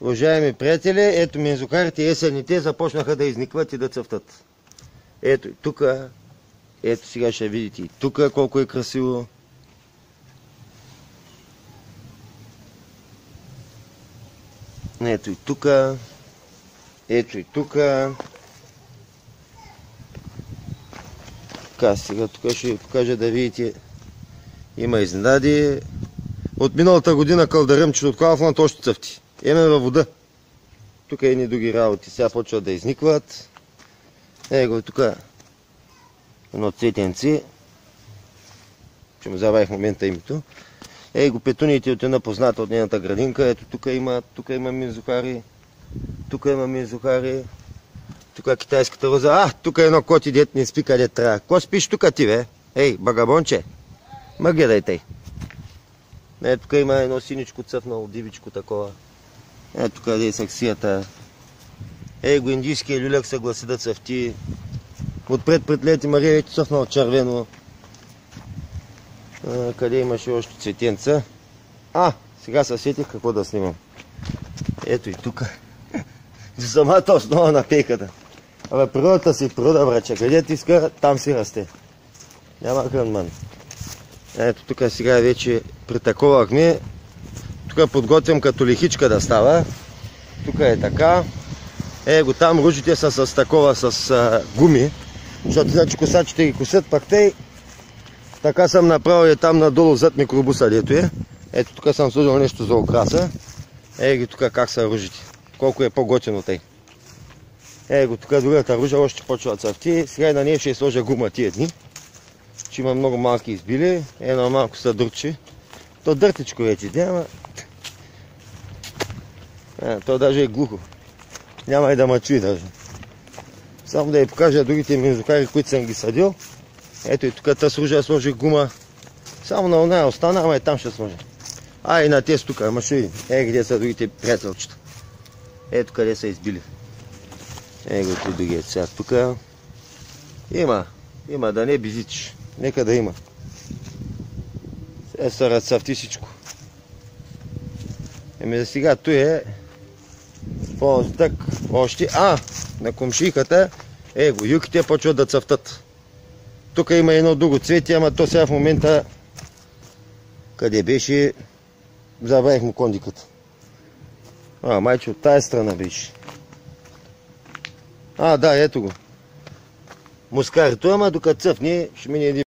Уважаеми приятели, ето мензукарите есените започнаха да изникват и да цъфтат. Ето тук, ето сега ще видите и тук колко е красиво. Ето и тук, ето и тук. Така, сега тук ще ви покажа да видите. Има изненади. От миналата година кълдарем, че от Калфланд още цъфти. Еме във вода. Тук едни други работи сега почват да изникват. Его тук едно цветенце. Ще му забавих в момента името. Ей го петуниите от една позната от нейната градинка. Ето тук има, тук има минзухари. Тук има минзухари. Тук е китайската роза. А, тук е едно коти, дет не спи къде трябва. Ко спиш тук ти, бе? Ей, багабонче. Ма гледай тъй. Е, тук има едно синичко цъфнало, дивичко такова. Е, тук е саксията. Ей, го индийския люляк се гласи да цъфти. Отпред пред Лети Мария е цъфнал червено. Къде имаше още цветенца? А, сега се сетих какво да снимам. Ето и тук. За самата основа на пейката. Абе, природата си природа, брача. Къде ти иска, там си расте. Няма грънман. Ето тук сега вече притаковахме. Тук подготвям като лихичка да става. Тук е така. Е, го там ружите са с такова, с а, гуми. Защото значи косачите ги косят, пак те така съм направил и там надолу зад микробуса, дето е. Ето тук съм сложил нещо за окраса. Е ги тук как са ружите. Колко е по-готино тъй. Е го тук другата ружа още почва цъфти. Сега и на нея ще сложа гума тия дни. Че има много малки избили. Едно малко са дърчи. То дъртичко вече няма. А, то даже е глухо. Няма и да ма чуи даже. Само да ви покажа другите минзукари, които съм ги съдил. Ето и тук тази ружа сложих гума. Само на оная остана, ама и там ще сложа. А и на тези тук, ама ще видим. Е, къде са другите приятелчета. Ето къде са избили. Е, го ти другият сега тук. Има. Има, да не бизичиш. Нека да има. Сега се разцъфти всичко. Еми за сега той е по-остък още. А, на комшийката, е го, юките почват да цъфтат. Тук има едно друго цвете, ама то сега в момента къде беше, забравих му кондиката. А, майче от тая страна беше. А, да, ето го. Мускарито, ама докато цъфне, ще мине един